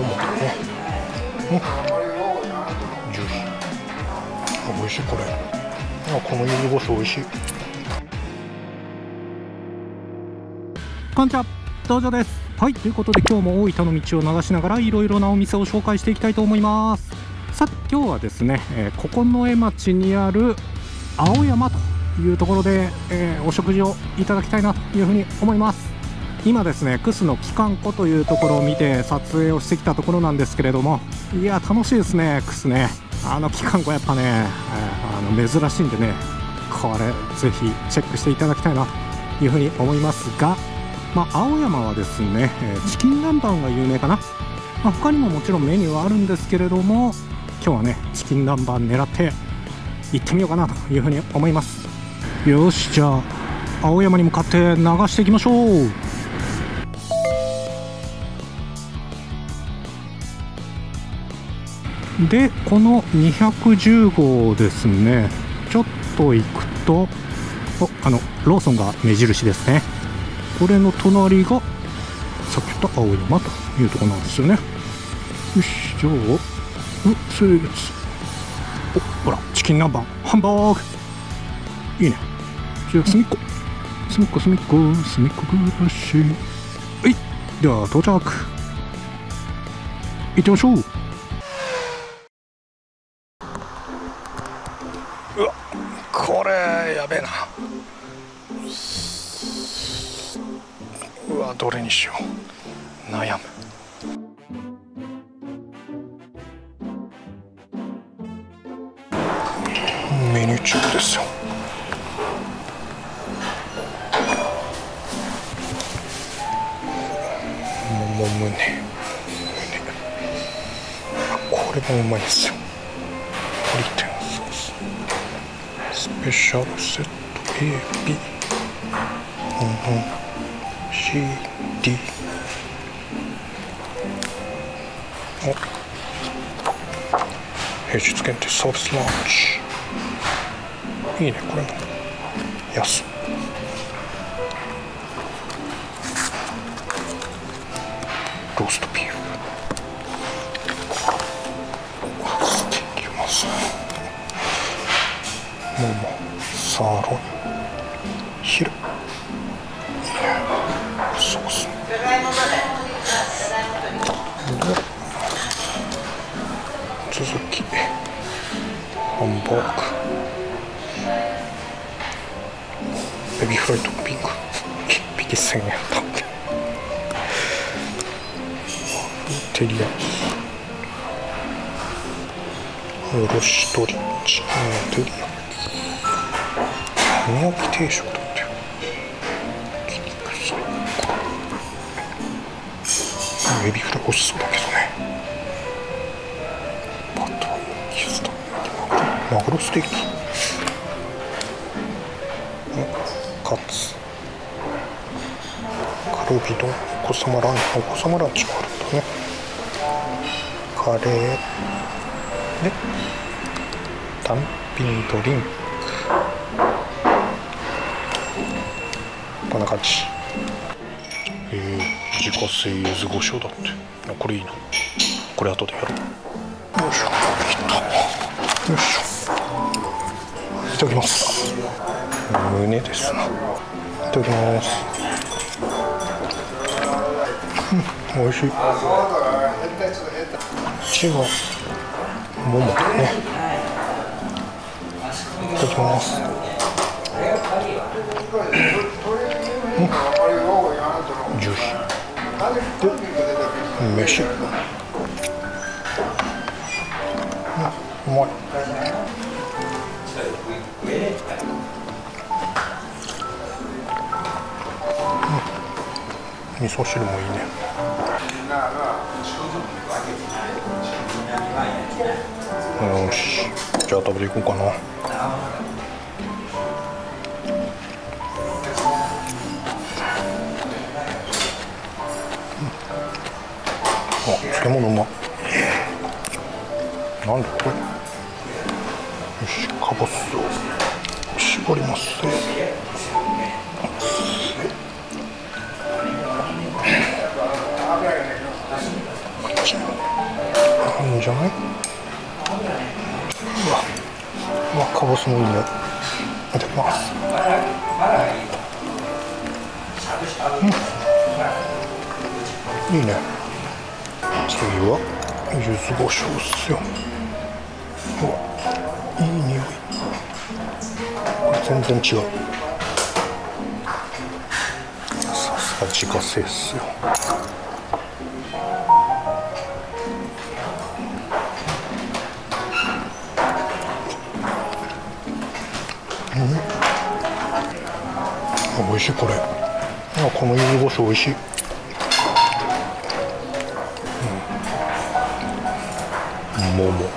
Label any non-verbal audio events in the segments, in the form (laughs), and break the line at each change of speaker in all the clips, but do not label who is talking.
ももうんジューシーあ美味しい。これ。あこの柚子胡椒美味しい。
こんにちは。道場です。はい。ということで今日も大分の道を流しながらいろいろなお店を紹介していきたいと思います。さて今日はですね、えー、九重町にある青山というところで、えー、お食事をいただきたいなというふうに思います。今ですねクスの機関湖というところを見て撮影をしてきたところなんですけれどもいや楽しいですねクスね。あの機関湖やっぱね、あの珍しいんでねこれぜひチェックしていただきたいなというふうに思いますがまあ、青山はですね、えチキン南蛮が有名かな、まあ、他にももちろんメニューはあるんですけれども今日はねチキン南蛮狙って行ってみようかなというふうに思います。よしじゃあ青山に向かって流していきましょう。でこの210号ですね。ちょっと行くとあのローソンが目印ですね。これの隣がさっき言った青山というところなんですよね。よしじゃあうスイーツ。おほらチキン南蛮。ハンバーグ。いいね。じゃあ隅っこ。隅っこ隅っこ。隅っこ暮らし。はい。では到着。行ってみましょう。
どれにしよう。悩む。メニュー中ですよ。もも胸。胸これもうまいですよ。鶏天ソース。スペシャルセット。AB うんうん。C お平日限定サービスランチいいねこれも安ローストビーフステーキうまそうももサーロインハンバーグエビフライトピング1匹1000円だって照り焼きおろし鶏チキンの照り焼き網焼き定食だって筋肉最高エビフライ美味しそうだけどマグロステーキ。カツ。カルビ丼。お子様ランチ。お子様ランチもあるんだね。カレー。で単品ドリンク。こんな感じ。えー、自家製柚子胡椒だって。あこれいいな。これ後でやろう。よいしょ。きた。よいしょ。いただきます。胸ですな。いただきます。う (laughs) ん美味しい。こっちがももね。いただきます。うん。ジューシー。で飯。うん。うまい。味噌汁もいいね。よし。じゃあ食べていこうかな。あ漬物うまなんだこれ。よしかぼすを絞ります。いいんじゃない？うわうわかぼすもいいね。いただきます。うん。いいね。次は？柚子胡椒っすよ。うわいい匂い。これ全然違う。さすが自家製っすよ。味しいこれ。あこの柚子胡椒美味しい、うん、もうも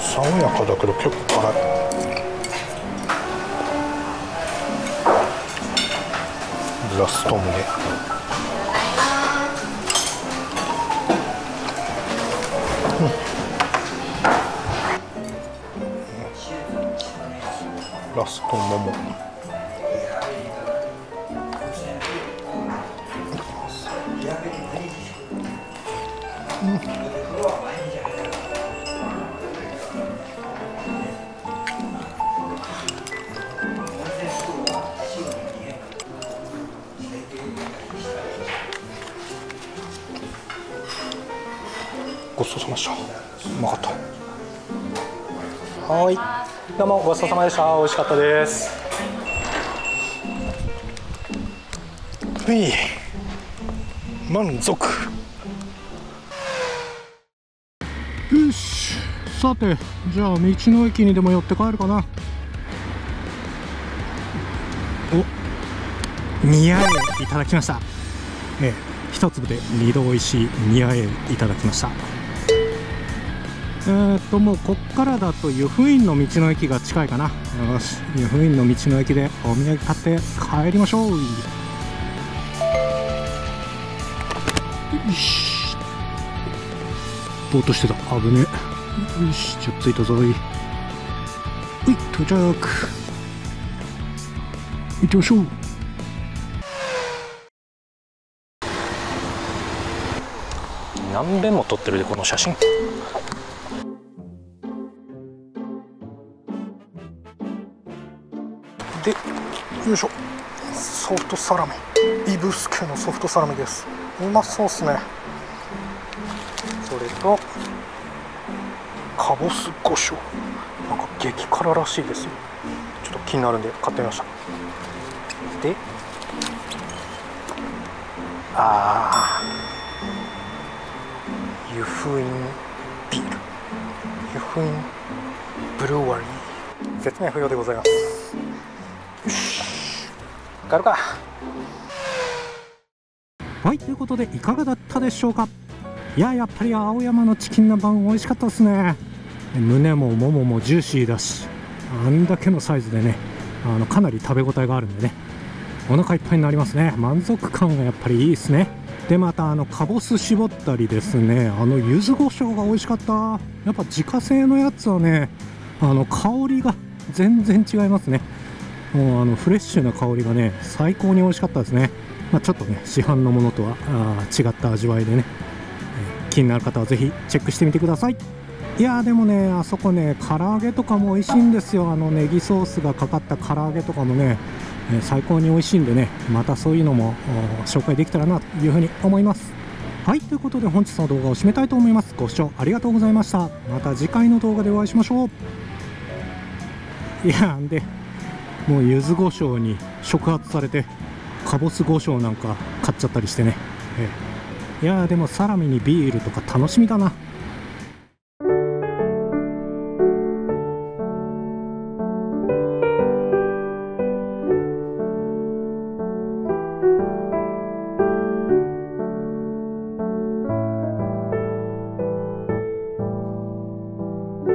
爽やかだけど結構辛い。ラストムネラストモモ。ごちそうさまでした。うまかった。はい。どうもごちそうさまでした。美味しかったです。はい。満足。
よし。さてじゃあ道の駅にでも寄って帰るかな。お。ニアエいただきました。ええ一粒で二度美味しいニアエいただきました。えー、っともうこっからだと湯布院の道の駅が近いかな。よし湯布院の道の駅でお土産買って帰りましょう。よし。ぼーっとしてた。危ねよし。じゃあ着いたぞい。はい到着。行ってみましょう。
何遍も撮ってるでこの写真。でよいしょ。ソフトサラミイブスケのソフトサラミです。うまそうっすね。それとかぼす胡椒。なんか激辛らしいですよ。ちょっと気になるんで買ってみました。であー。湯布院ビール。湯布院ブルワリー。説明不要でございます。帰るか。
はいということでいかがだったでしょうか。いややっぱり青山のチキン南蛮美味しかったですね。胸ももももジューシーだしあんだけのサイズでねあのかなり食べ応えがあるんでねお腹いっぱいになりますね。満足感がやっぱりいいですね。でまたあのかぼす絞ったりですねあの柚子胡椒が美味しかった。やっぱ自家製のやつはねあの香りが全然違いますね。もうあのフレッシュな香りがね最高に美味しかったですね、まあ、ちょっとね市販のものとは違った味わいでね、え気になる方はぜひチェックしてみてください。いやーでもねあそこね唐揚げとかも美味しいんですよ。あのネギソースがかかった唐揚げとかもね、え最高に美味しいんでねまたそういうのも紹介できたらなというふうに思います。はいということで本日の動画を締めたいと思います。ご視聴ありがとうございました。また次回の動画でお会いしましょう。いやんでもう柚子胡椒に触発されてかぼす胡椒なんか買っちゃったりしてね、ええ。いやでもサラミにビールとか楽しみだな。